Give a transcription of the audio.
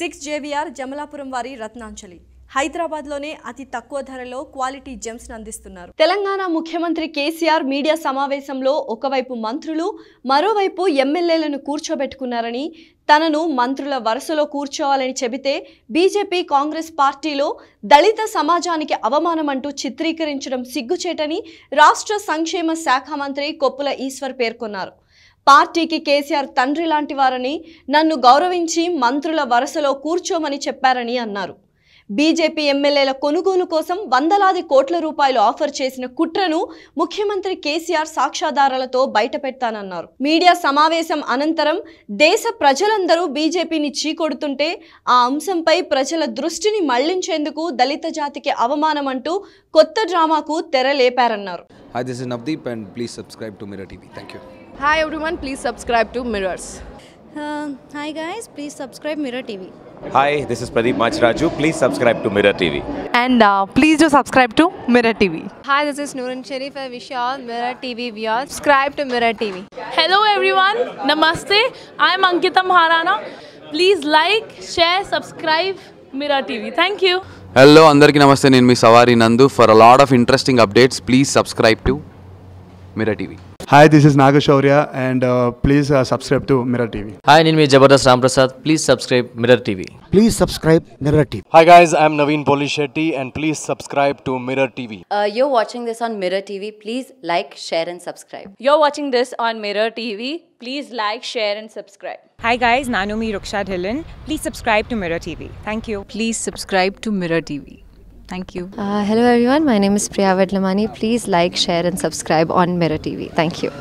Six JVR Jamalapuram వారి రత్నాంజలి. హైదరాబాద్లోనే అతి తక్కువ ధరలో క్వాలిటీ జెమ్స్ అందిస్తున్నారు. తెలంగాణ ముఖ్యమంత్రి కేసీఆర్ మీడియా సమావేశంలో ఒకవైపు మంత్రులు మరోవైపు ఎమ్మెల్యేలను కూర్చోబెట్టుకున్నారని తనను మంత్రుల వరుసలో కూర్చోవాలని చెబితే బీజేపీ కాంగ్రెస్ పార్టీలో దళిత సమాజానికి అవమానమంటూ చిత్రీకరించడం సిగ్గుచేటని రాష్ట్ర సంక్షేమ శాఖ మంత్రి కొప్పుల ఈశ్వర్ పేర్కొన్నారు. పార్టీకి కేసీఆర్ తండ్రి లాంటి వారని నన్ను గౌరవించి మంత్రుల వరుసలో కూర్చోమని చెప్పారని అన్నారు. బీజేపీ ఎమ్మెల్యేల కొనుగోలు కోసం వందలాది కోట్ల రూపాయలు ఆఫర్ చేసిన కుట్రను ముఖ్యమంత్రి కేసీఆర్ సాక్ష్యాధారాలతో బయటపెడతానన్నారు మీడియా సమావేశం అనంతరం దేశ ప్రజలందరూ బీజేపీని చీకొడుతుంటే ఆ అంశంపై ప్రజల దృష్టిని మళ్ళించేందుకు దళిత జాతికి అవమానం అంటూ కొత్త డ్రామాకు తెరలేపారన్నారు Hi, this is Navdeep, and please subscribe to Mirror TV. Thank you. Hi everyone, please subscribe to Mirrors. Uh, hi guys, please subscribe Mirror TV. Hi, this is Pradeep Machraju. Please subscribe to Mirror TV. and uh, please do subscribe to Mirror TV. Hi, this is Noorun Sharif. I wish you all Mirror TV viewers. Subscribe to Mirror TV. Hello everyone, Namaste. I am Ankita Maharana. Please like, share, subscribe Mirror TV. Thank you. Hello అందరికీ నమస్తే నేను మీ సవారి Nandu for a lot of interesting updates please subscribe to mirror TV Hi, this is Naga and uh, please uh, subscribe to Mirror TV. Hi, Ninmi Jabardast Ramprasad. Please subscribe Mirror TV. Please subscribe Mirror TV. Hi guys, I'm Naveen Polishetty and please subscribe to Mirror TV. Uh, you're watching this on Mirror TV. Please like, share and subscribe. You're watching this on Mirror TV. Please like, share and subscribe. Hi guys, Nanumi Rukshad Hillen. Please subscribe to Mirror TV. Thank you. Please subscribe to Mirror TV. Thank you. Uh, hello everyone, my name is Priya Vedlamani. Please like, share, and subscribe on Mirror TV. Thank you.